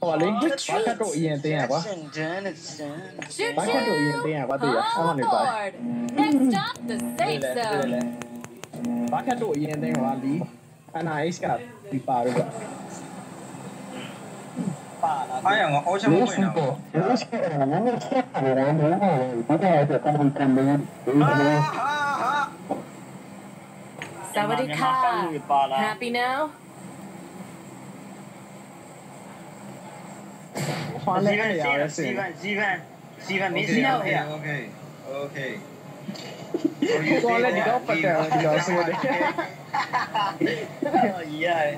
ဟောလင်းကဘာကတ်တော့အရင်တင်းရကွာဘာကတ်တော့အရင်တင်းရကွာတူရအဲ့မှာနေပါ Next up the safe zone ဘာကတ်တော့အရင်တင်းကွာလီ NIS ကဒီပါတော့ကွာပါလာအားရငါအော်ချမဝင်တော့ရေစကောငါမစက်ရမ်းတော့ဘာသာတော့ကံကံလေးဟာဟာဟာ Sawadee ka. Happy now? ယ်ဒီတော့ဆိုတယ် ရတယ်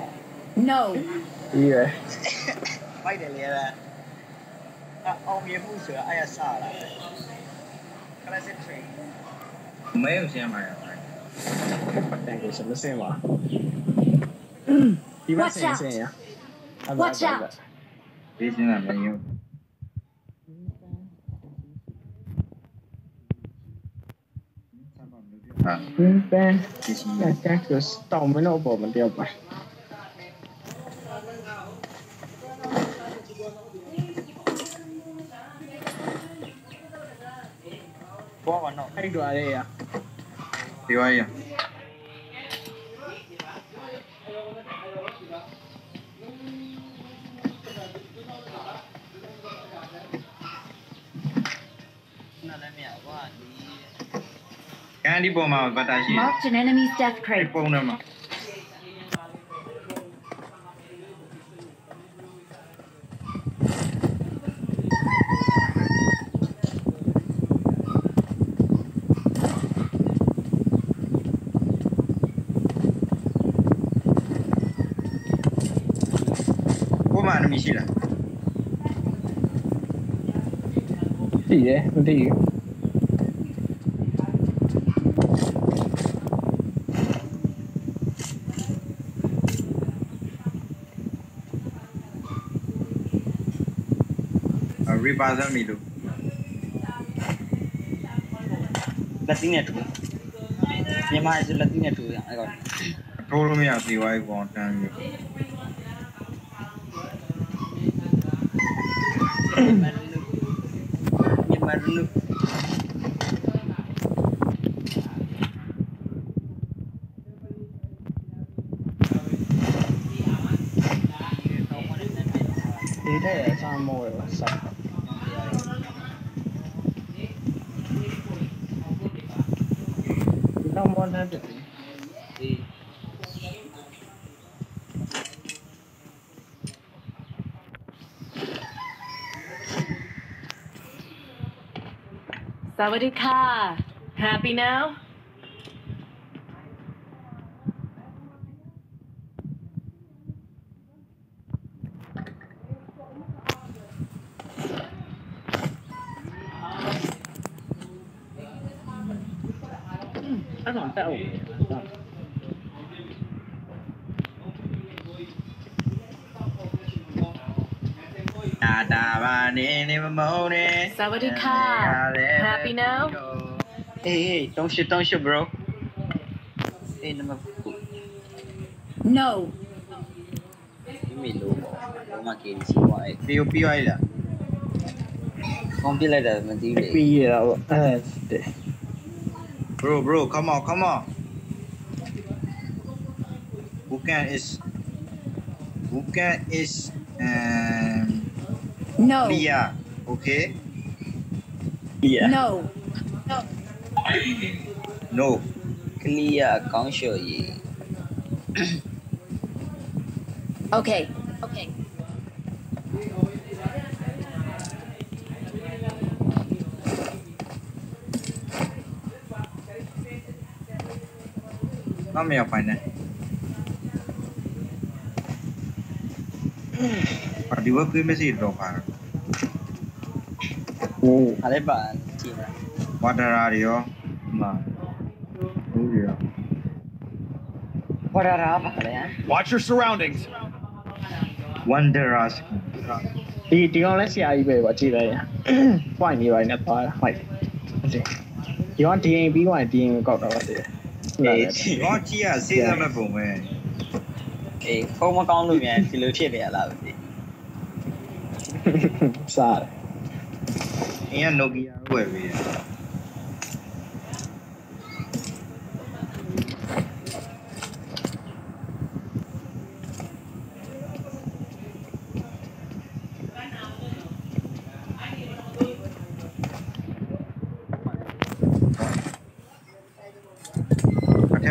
No. ဒီရယ် ဖိုက်တယ်လေလားအောင်မြင်မှုဆိုတာအဲ့ရစလာတယ် classic train မဲကိုရှင်းပါရအောင် ပတ်တယ်ကိုစမစင်ပါဒီမှာစင်စင်ရ Watch out. Di sini namanya. 啊，明白。那感觉是到我们那边们了吧？Bawa no. Ayo ya. ကန်ဒီပေါ်မှာဘတ်တာရှိတယ် Marked an enemy's death ဒီ crate. ပုံထဲမှာကိုမှအနမီရှိလား ရှိတယ်မသိဘူး bazen miydi? Latina tu. Ye ma is Latina tu. I got. Told me at the why want and you. mà marunu. Đi thế là sao mồi là sạch ယ်ဒီ Sawadee ka. Happy now? Sawadee ka. Happy now? Hey, hey, don't shoot, don't shoot, bro. Hey, naman po. No. May lumo. Umakin si White. Piyo, piyo, Ayla. Kung pila daw, matili. Piyo, Bro, bro, come on, come on. Bukan is... Bukan is... Uh, No. Lia. Okay. Lia. No. No. No. Lia con sure gì? okay. Okay. Nó mèo phải này. Ừ. ဒီဝက်ကွေးမစီတော့ပါဟိုဟာလည်းပါကြည့်လားဝါဒရာတွေရောမှာဘူးတွေရောဘာရာရာပါလဲ Watch your surroundings. Wanderers ဒီဒီကောင်လဲဆရာကြီးပဲပေါ့ကြည့်လိုက်ရ point နေပါနဲ့ပါဟုတ်ဟုတ်တယ်ဒီကောင် DN ပြီးသွားရင် DN ကိုကောက်တော့ပါတယ်အေးဒီကောင်ကြီးကစေးစမ်းမဲ့ပုံပဲအေးဖုန်းမကောင်းလို့မြန်ဒီလိုဖြစ်နေရလားမ Sorry. Ayan, Nogi ako eh.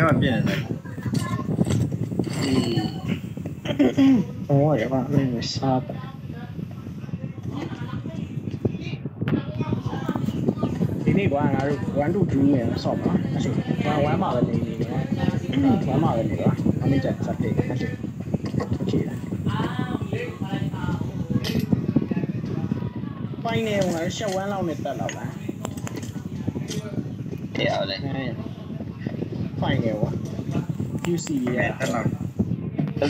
mà biết là Ừ. Ủa, các bạn, mình phải? ငါတို့1 2 3နဲ့ဆော့ပါအဲ့ဒါ1 1မှာပဲနေနေတယ်1မှာပဲနေပါအမေကျန်စက်ပြေအဲ့ဒါကြည့်ပိုင်းနေဝင်ရှက်ဝမ်းလောက်နဲ့တက်လောက်လားတရားလဲပိုင်းနေဝင် UC ရဲ့တက်လောက်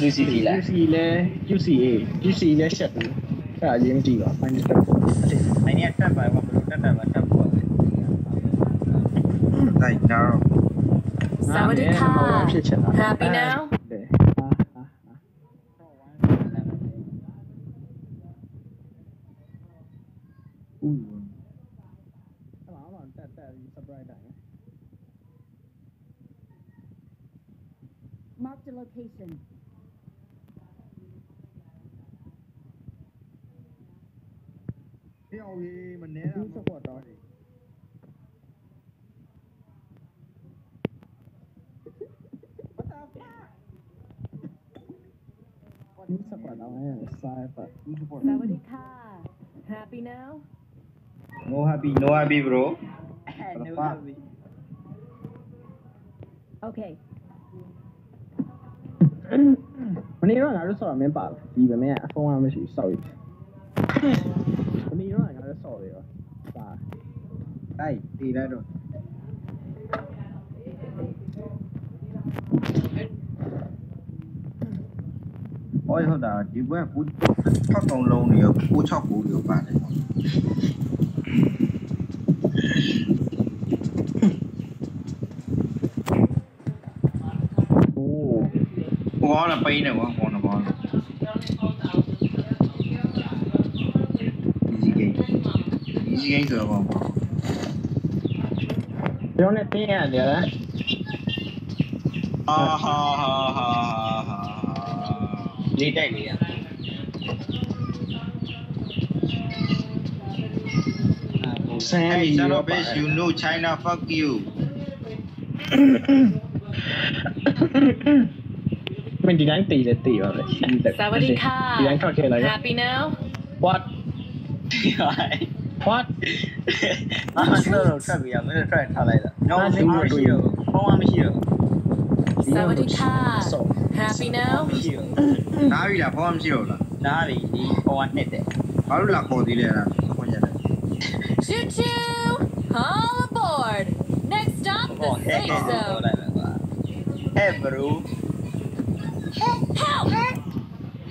UC လား UC လဲ UCA UC လဲရှက်ဘူးအဲ့ဒါရင်းကြည့်ပါပိုင်းတက်အဲ့ဒါပိုင်းနေတက်ပါဘာ like um, ah, now. Sawadee. Happy now? Marked a location. တော့အဲ့ side but ဒီ support Sawadika. Happy now? no happy no happy bro no happy. Okay. မနေ့တော့ငါတို့ဆော့တာမင်းပါလားဒီပဲမင်းကအဖုန်းကမရှိစောက်ရမနေ့တော့ငါတို့ဆော့တယ်ရောပါလိုက်ဒီလိုက်တော့ 我以后打直播不他从楼里不炒股有办的。có là pay này quá còn là con. Easy game. Easy game rồi con. Là pay à vậy đó ha ha ha ha ha. Hey, son of bitch, you knew China, fuck you. mình chỉ đánh tỷ là tỷ rồi Sawadee ka. Chỉ đánh trò chơi này. Happy now? What? What? 啊，这这个也没得事，他来的。然后我们没有，我们没有。Sawadee Happy now? Navila, form zero. Navi, on it. Harula Cordillera. Choo choo! All aboard! Next stop, the safe zone. Hey,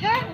Help!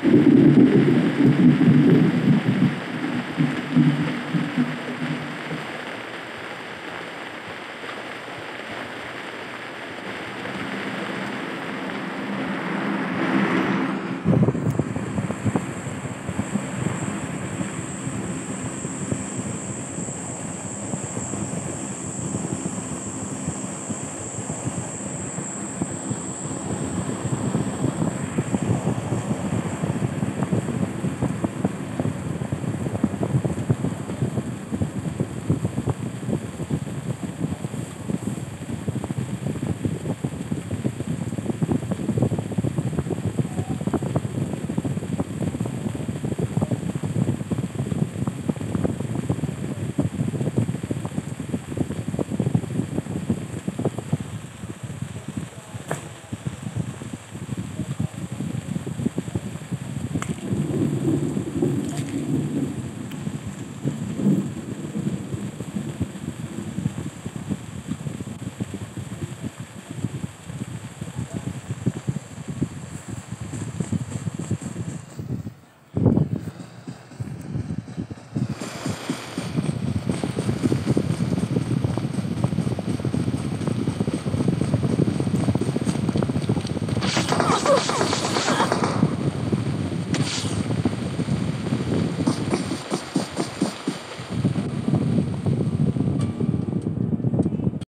Thank you.